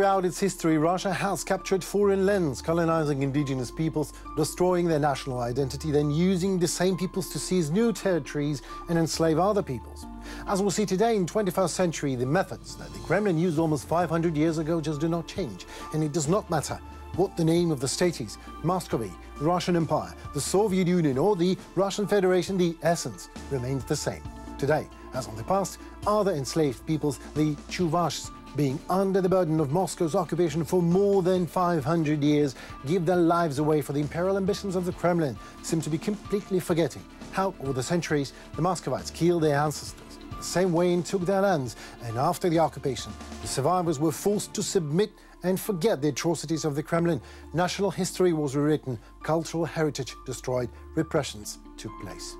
throughout its history, Russia has captured foreign lands, colonizing indigenous peoples, destroying their national identity, then using the same peoples to seize new territories and enslave other peoples. As we'll see today, in 21st century, the methods that the Kremlin used almost 500 years ago just do not change. And it does not matter what the name of the state is Muscovy, the Russian Empire, the Soviet Union, or the Russian Federation, the essence remains the same. Today, as on the past, other enslaved peoples, the Chuvashs, being under the burden of Moscow's occupation for more than 500 years, give their lives away for the imperial ambitions of the Kremlin, seem to be completely forgetting how, over the centuries, the Muscovites killed their ancestors the same way and took their lands. And after the occupation, the survivors were forced to submit and forget the atrocities of the Kremlin. National history was rewritten, cultural heritage destroyed, repressions took place.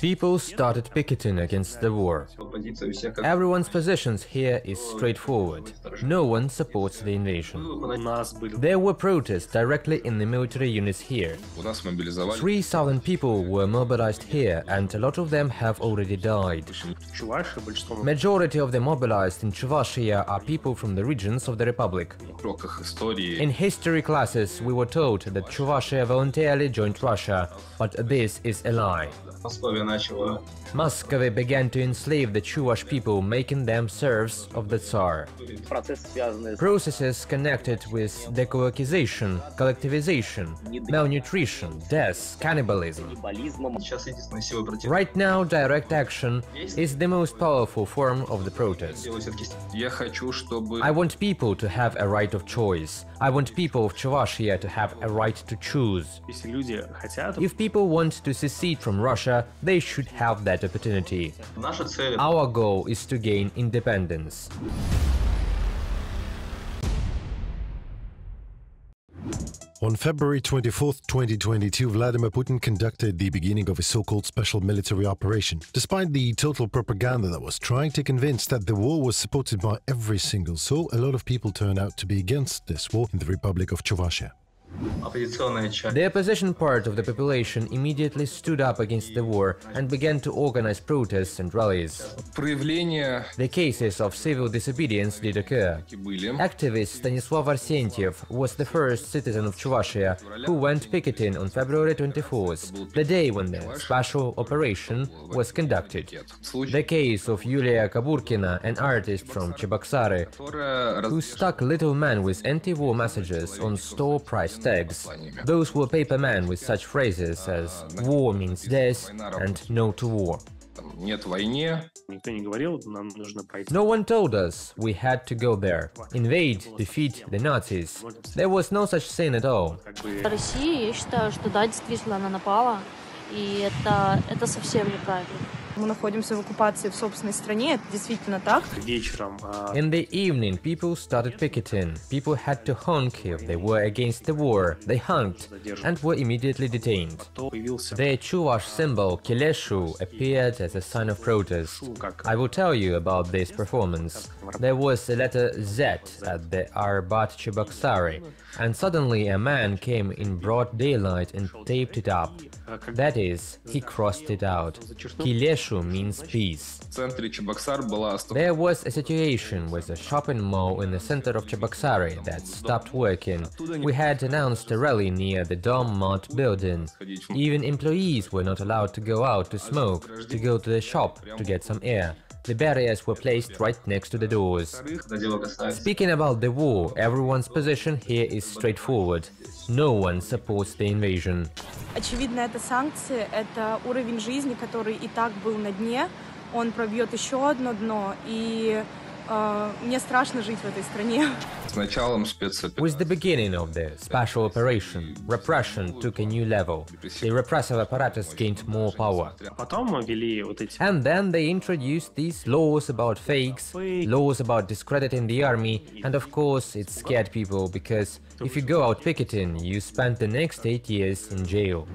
People started picketing against the war. Everyone's positions here is straightforward. No one supports the invasion. There were protests directly in the military units here. 3,000 people were mobilized here and a lot of them have already died. Majority of the mobilized in Chuvashia are people from the regions of the Republic. In history classes we were told that Chuvashia voluntarily joined Russia, but this is a lie. Muscovy began to enslave the Chuvash people, making them serfs of the Tsar. Processes connected with dekulakization, collectivization, malnutrition, death, cannibalism. Right now, direct action is the most powerful form of the protest. I want people to have a right of choice. I want people of Chuvashia to have a right to choose. If people want to secede from Russia, they should have that opportunity. Our goal is to gain independence. On February 24, 2022, Vladimir Putin conducted the beginning of a so-called special military operation, despite the total propaganda that was trying to convince that the war was supported by every single soul, a lot of people turned out to be against this war in the Republic of Chuvashia. The opposition part of the population immediately stood up against the war and began to organize protests and rallies. The cases of civil disobedience did occur. Activist Stanislav Arsentiev was the first citizen of Chuvashia who went picketing on February 24th, the day when the special operation was conducted. The case of Yulia Kaburkina, an artist from Cheboksary, who stuck little men with anti-war messages on store price tags. Those were papermen with such phrases as war means death and no to war. No one told us we had to go there, invade, defeat the Nazis. There was no such thing at all. Россия, я считаю, что да, действительно она напала, и это, это совсем неправильно. Мы находимся в оккупации в собственной стране, это действительно так. In the evening, people started picketing. People had to honk if they were against the war. They honked and were immediately detained. The Chuvash symbol Kileshu appeared as a sign of protest. I will tell you about this performance. There was a letter Z at the Arbat Cheboksary, and suddenly a man came in broad daylight and taped it up. That is, he crossed it out. Kileshu means peace. There was a situation with a shopping mall in the center of Cheboksary that stopped working. We had announced a rally near the Dom Mart building. Even employees were not allowed to go out to smoke, to go to the shop to get some air. The barriers were placed right next to the doors. Speaking about the war, everyone's position here is straightforward. No one supports the invasion. Очевидно, это санкции, это уровень жизни, который и так был на дне. Он пробьет еще одно дно, и э, мне страшно жить в этой стране. With the beginning of the special operation, repression took a new level. The repressive apparatus gained more power. And then they introduced these laws about fakes, laws about discrediting the army, and of course it scared people because if you go out picketing, you spend the next eight years in jail.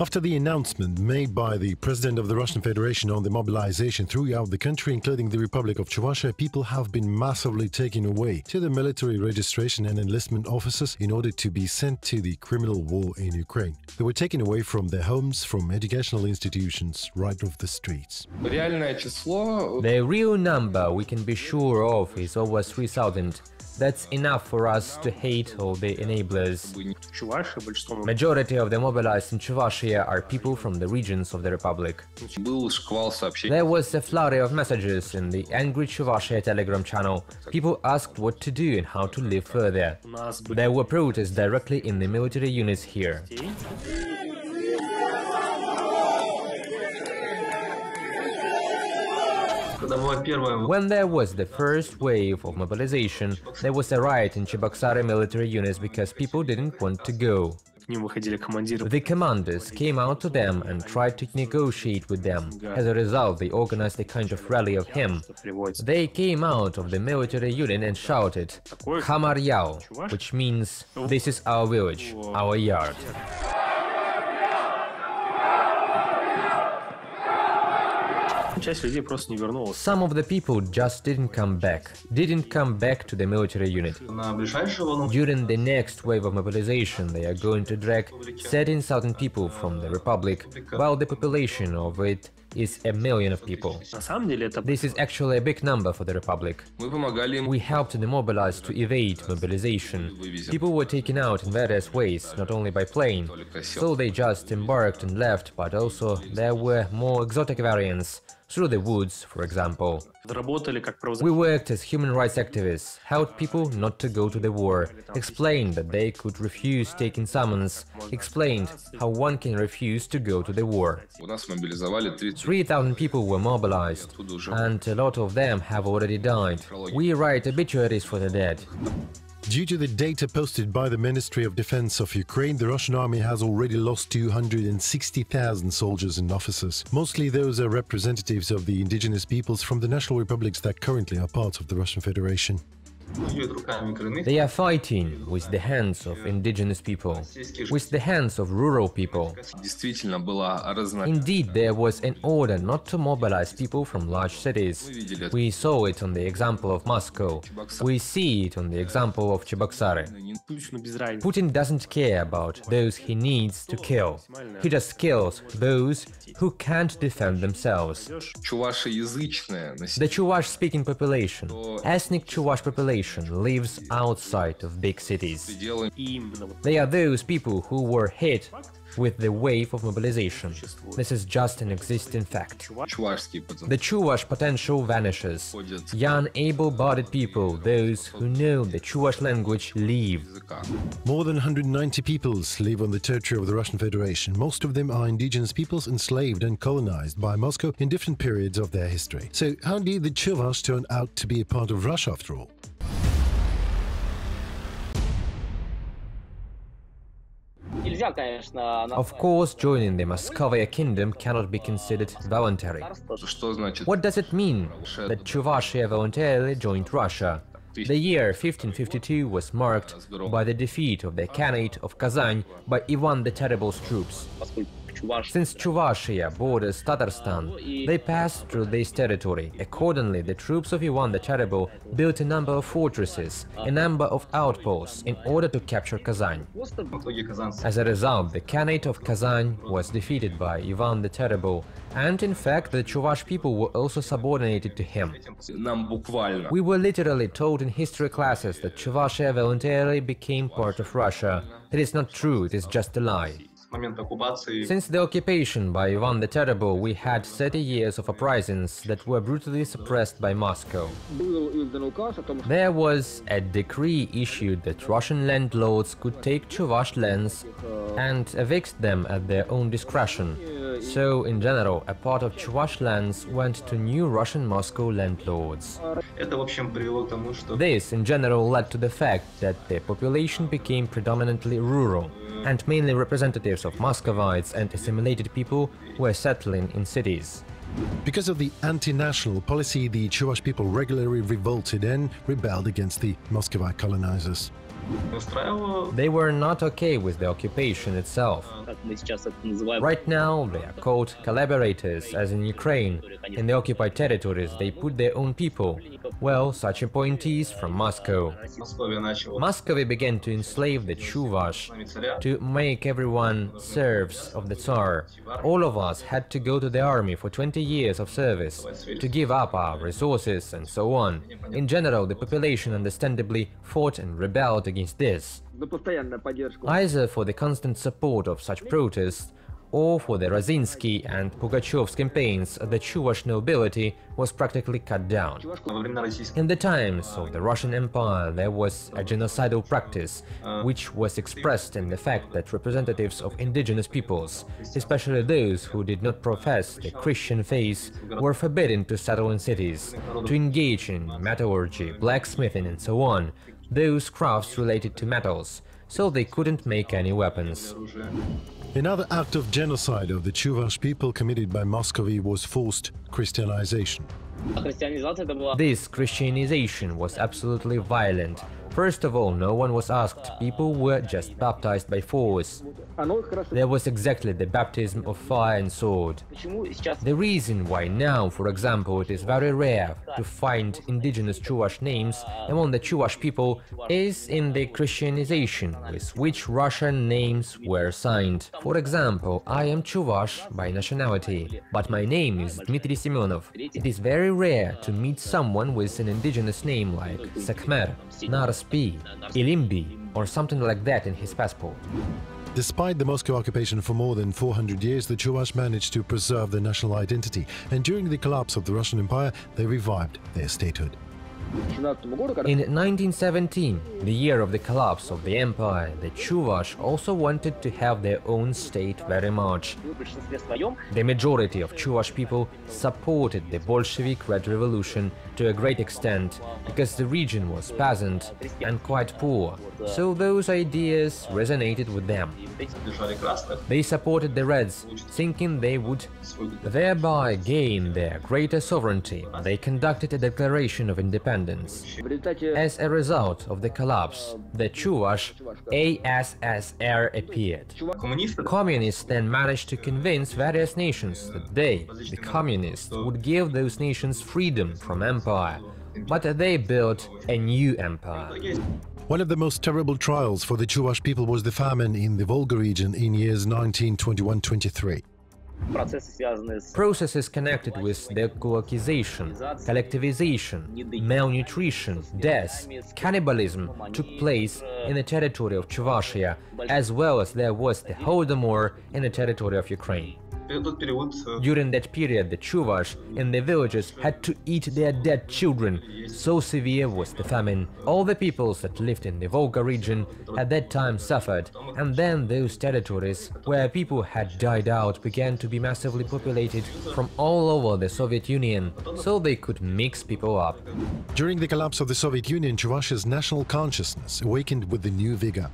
After the announcement made by the President of the Russian Federation on the mobilization throughout the country, including the Republic of Chuvashia, people have been massively taken away to the military registration and enlistment offices in order to be sent to the criminal war in Ukraine. They were taken away from their homes, from educational institutions, right off the streets. Э, the real number we can be sure of is over 3000. That's enough for us to hate all the enablers. Majority of the mobilized in Chuvashia are people from the regions of the Republic. There was a flurry of messages in the Angry Chuvashia Telegram channel. People asked what to do and how to live further. There were protests directly in the military units here. When there was the first wave of mobilization, there was a riot in Cheboksary military units because people didn't want to go. The commanders came out to them and tried to negotiate with them. As a result, they organized a kind of rally of him. They came out of the military unit and shouted Khamar Yao, which means this is our village, our yard. Some of the people just didn't come back, didn't come back to the military unit. During the next wave of mobilization, they are going to drag 13,000 people from the Republic, while the population of it is a million of people. This is actually a big number for the Republic. We helped the mobilized to evade mobilization. People were taken out in various ways, not only by plane. So they just embarked and left, but also there were more exotic variants, through the woods, for example. We worked as human rights activists, helped people not to go to the war, explained that they could refuse taking summons, explained how one can refuse to go to the war. 3,000 people were mobilized, and a lot of them have already died. We write obituaries for the dead. Due to the data posted by the Ministry of Defense of Ukraine, the Russian army has already lost 260,000 soldiers and officers. Mostly those are representatives of the indigenous peoples from the national republics that currently are part of the Russian Federation. They are fighting with the hands of indigenous people, with the hands of rural people. Indeed, there was an order not to mobilize people from large cities. We saw it on the example of Moscow. We see it on the example of Cheboksary. Putin doesn't care about those he needs to kill. He just kills those who can't defend themselves. The Chuvash-speaking population, ethnic Chuvash population, lives outside of big cities. They are those people who were hit with the wave of mobilization. This is just an existing fact. The Chuvash potential vanishes. Young, able-bodied people, those who know the Chuvash language, leave. More than 190 peoples live on the territory of the Russian Federation. Most of them are indigenous peoples enslaved and colonized by Moscow in different periods of their history. So how did the Chuvash turn out to be a part of Russia after all? Of course, joining the Moscovia Kingdom cannot be considered voluntary. What does it mean that Chuvashia voluntarily joined Russia? The year 1552 was marked by the defeat of the Khanate of Kazan by Ivan the Terrible's troops. Since Chuvashia borders Tatarstan, they passed through this territory. Accordingly, the troops of Ivan the Terrible built a number of fortresses, a number of outposts, in order to capture Kazan. As a result, the Khanate of Kazan was defeated by Ivan the Terrible, and in fact, the Chuvash people were also subordinated to him. We were literally told in history classes that Chuvashia voluntarily became part of Russia. It is not true, it is just a lie. Since the occupation by Ivan the Terrible, we had 30 years of uprisings that were brutally suppressed by Moscow. There was a decree issued that Russian landlords could take Chuvash lands and evict them at their own discretion. So, in general, a part of Chuvash lands went to new Russian Moscow landlords. This, in general, led to the fact that the population became predominantly rural, and mainly representatives of Muscovites and assimilated people were settling in cities. Because of the anti-national policy, the Chuvash people regularly revolted and rebelled against the Muscovite colonizers. They were not okay with the occupation itself. Right now, they are called collaborators, as in Ukraine. In the occupied territories, they put their own people. Well, such appointees from Moscow. Muscovy began to enslave the Chuvash, to make everyone serfs of the Tsar. All of us had to go to the army for 20 years of service, to give up our resources and so on. In general, the population understandably fought and rebelled against this. Either for the constant support of such protests, or for the Razinsky and Pugachev's campaigns, the Chuvash nobility was practically cut down. In the times of the Russian Empire, there was a genocidal practice, which was expressed in the fact that representatives of indigenous peoples, especially those who did not profess the Christian faith, were forbidden to settle in cities, to engage in metallurgy, blacksmithing and so on, those crafts related to metals, so they couldn't make any weapons. Another act of genocide of the Chuvash people committed by Muscovy was forced Christianization. This Christianization was absolutely violent. First of all, no one was asked, people were just baptized by force. There was exactly the baptism of fire and sword. The reason why now, for example, it is very rare to find indigenous Chuvash names among the Chuvash people is in the Christianization with which Russian names were signed. For example, I am Chuvash by nationality, but my name is Dmitry Semenov. It is very rare to meet someone with an indigenous name like Sekhmer, Narspi, Ilimbi, or something like that in his passport. Despite the Moscow occupation for more than 400 years, the Chuvash managed to preserve their national identity, and during the collapse of the Russian Empire, they revived their statehood. In 1917, the year of the collapse of the empire, the Chuvash also wanted to have their own state very much. The majority of Chuvash people supported the Bolshevik Red Revolution to a great extent, because the region was peasant and quite poor, so those ideas resonated with them. They supported the Reds, thinking they would thereby gain their greater sovereignty. They conducted a declaration of independence. As a result of the collapse, the Chuvash ASSR appeared. Communists then managed to convince various nations that they, the communists, would give those nations freedom from empire, but they built a new empire. One of the most terrible trials for the Chuvash people was the famine in the Volga region in years 1921-23. Processes connected with dekulakization, collectivization, malnutrition, death, cannibalism took place in the territory of Chuvashia, as well as there was the Holodomor in the territory of Ukraine. During that period, the Chuvash in the villages had to eat their dead children, so severe was the famine. All the peoples that lived in the Volga region at that time suffered, and then those territories where people had died out began to be massively populated from all over the Soviet Union, so they could mix people up. During the collapse of the Soviet Union, Chuvashia's national consciousness awakened with the new vigor.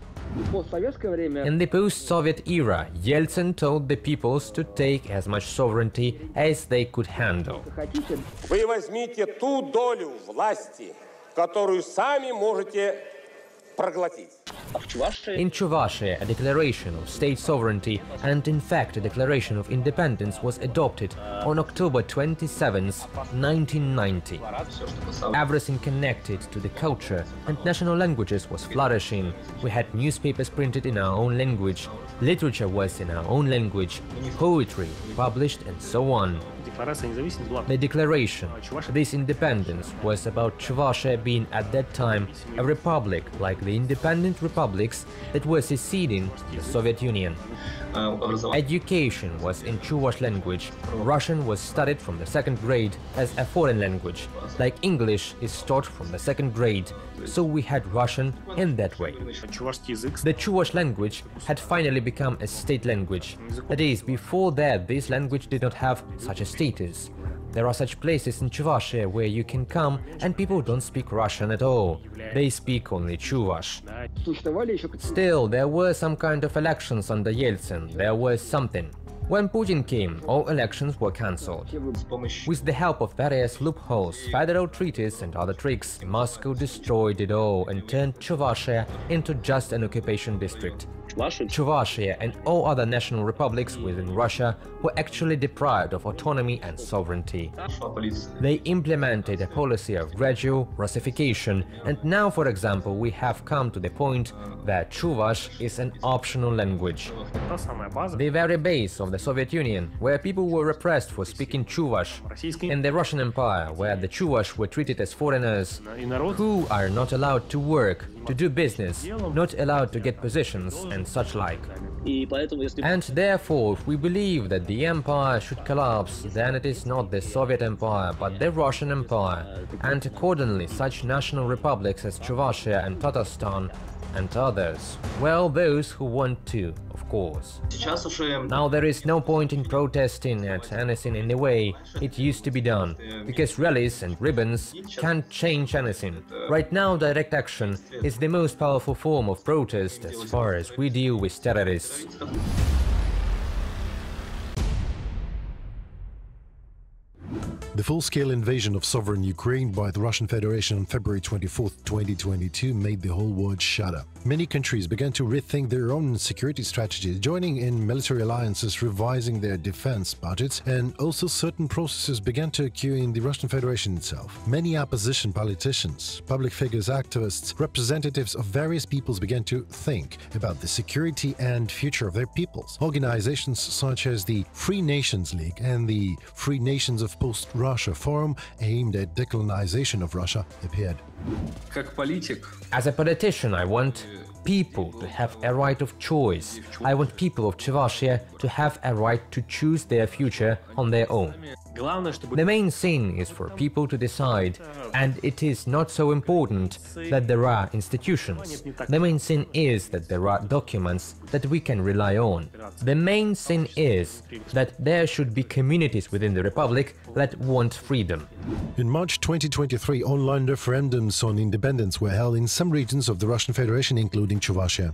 In the post-Soviet era, Yeltsin told the peoples to take as much sovereignty as they could handle. Вы возьмите ту долю власти, которую сами можете проглотить. in Chuvashia, a declaration of state sovereignty and in fact a declaration of independence was adopted on October 27, 1990. Everything connected to the culture and national languages was flourishing. We had newspapers printed in our own language, literature was in our own language, poetry published and so on. The declaration, this independence, was about Chuvashia being at that time a republic like the independent republics that were seceding the Soviet Union. Uh, Education was in Chuvash language. Russian was studied from the second grade as a foreign language, like English is taught from the second grade, so we had Russian in that way. The Chuvash language had finally become a state language. That is, before that this language did not have such a status. There are such places in Chuvashia where you can come and people don't speak Russian at all. They speak only Chuvash. Still, there were some kind of elections under Yeltsin, there was something. When Putin came, all elections were cancelled. With the help of various loopholes, federal treaties and other tricks, Moscow destroyed it all and turned Chuvashia into just an occupation district. Chuvashia and all other national republics within Russia were actually deprived of autonomy and sovereignty. They implemented a policy of gradual Russification, and now, for example, we have come to the point that Chuvash is an optional language. The very base of the Soviet Union, where people were repressed for speaking Chuvash, and the Russian Empire, where the Chuvash were treated as foreigners who are not allowed to work, to do business, not allowed to get positions and such like. And therefore, if we believe that the empire should collapse, then it is not the Soviet Empire, but the Russian Empire. And accordingly, such national republics as Chuvashia and Tatarstan and others. Well, those who want to, of course. Now there is no point in protesting at anything in the way it used to be done, because rallies and ribbons can't change anything. Right now direct action is the most powerful form of protest as far as we deal with terrorists. The full-scale invasion of sovereign Ukraine by the Russian Federation on February 24, 2022 made the whole world shudder. Many countries began to rethink their own security strategies, joining in military alliances, revising their defense budgets, and also certain processes began to occur in the Russian Federation itself. Many opposition politicians, public figures, activists, representatives of various peoples began to think about the security and future of their peoples. Organizations such as the Free Nations League and the Free Nations of Post-Russia Forum aimed at decolonization of Russia appeared. As a politician, I want people to have a right of choice. I want people of Chuvashia to have a right to choose their future on their own. The main thing is for people to decide, and it is not so important that there are institutions. The main thing is that there are documents that we can rely on. The main thing is that there should be communities within the Republic that want freedom. In March 2023, online referendums on independence were held in some regions of the Russian Federation, including Chuvashia.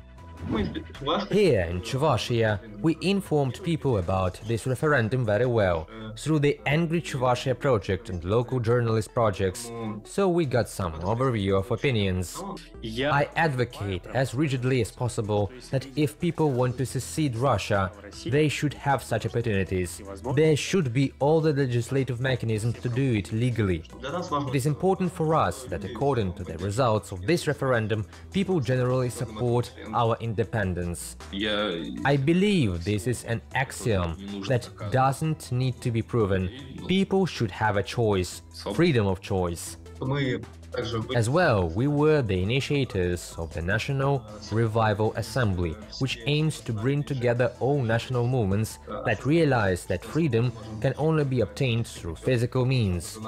Here in Chuvashia, we informed people about this referendum very well through the Angry Chuvashia project and local journalist projects, so we got some overview of opinions. I advocate as rigidly as possible that if people want to secede Russia, they should have such opportunities. There should be all the legislative mechanisms to do it legally. It is important for us that according to the results of this referendum, people generally support our independence. I believe this is an axiom that doesn't need to be proven. People should have a choice, freedom of choice. As well, we were the initiators of the National Revival Assembly, which aims to bring together all national movements that realize that freedom can only be obtained through physical means.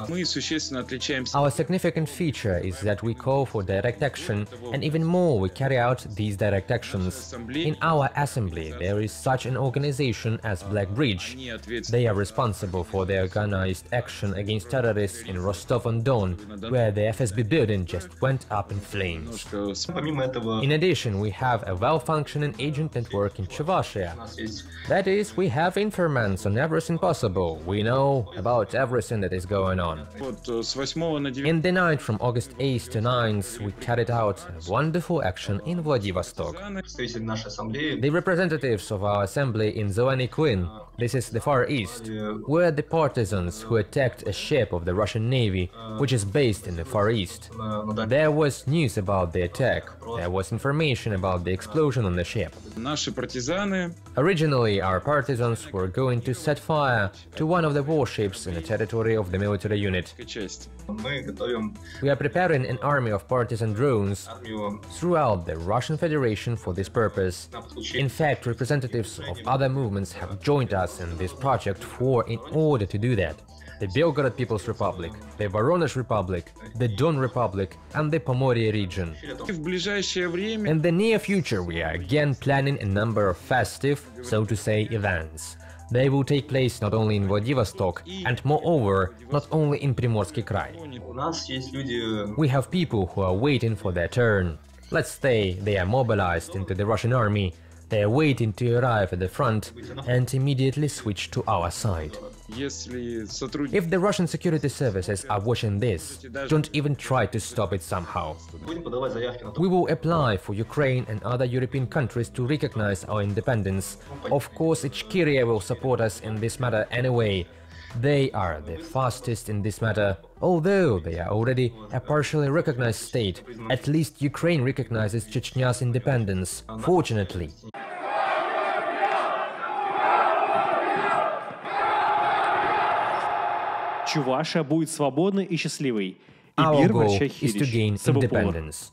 Our significant feature is that we call for direct action, and even more, we carry out these direct actions. In our assembly, there is such an organization as Black Bridge. They are responsible for the organized action against terrorists in Rostov-on-Don, where the FSB building just went up in flames. In addition, we have a well-functioning agent network in Chuvashia. That is, we have informants on everything possible. We know about everything that is going on. In the night from August 8th to 9th, we carried out a wonderful action in Vladivostok. The representatives of our assembly in Zeleny Klin, this is the Far East, were the partisans who attacked a ship of the Russian Navy, which is based in the Far East. There was news about the attack, there was information about the explosion on the ship. Originally, our partisans were going to set fire to one of the warships in the territory of the military unit. We are preparing an army of partisan drones throughout the Russian Federation for this purpose. In fact, representatives of other movements have joined us in this project for in order to do that. The Belgorod People's Republic, the Voronezh Republic, the Don Republic and the Pomoria region. In the near future we are again planning a number of festive, so to say, events. They will take place not only in Vladivostok and moreover, not only in Primorsky Krai. We have people who are waiting for their turn. Let's say they are mobilized into the Russian army. They are waiting to arrive at the front and immediately switch to our side. If the Russian security services are watching this, don't even try to stop it somehow. We will apply for Ukraine and other European countries to recognize our independence. Of course, Ichkeria will support us in this matter anyway. They are the fastest in this matter. Although they are already a partially recognized state, at least Ukraine recognizes Chechnya's independence, fortunately. Чуваша будет свободной и счастливой. И Our goal врача is to gain independence.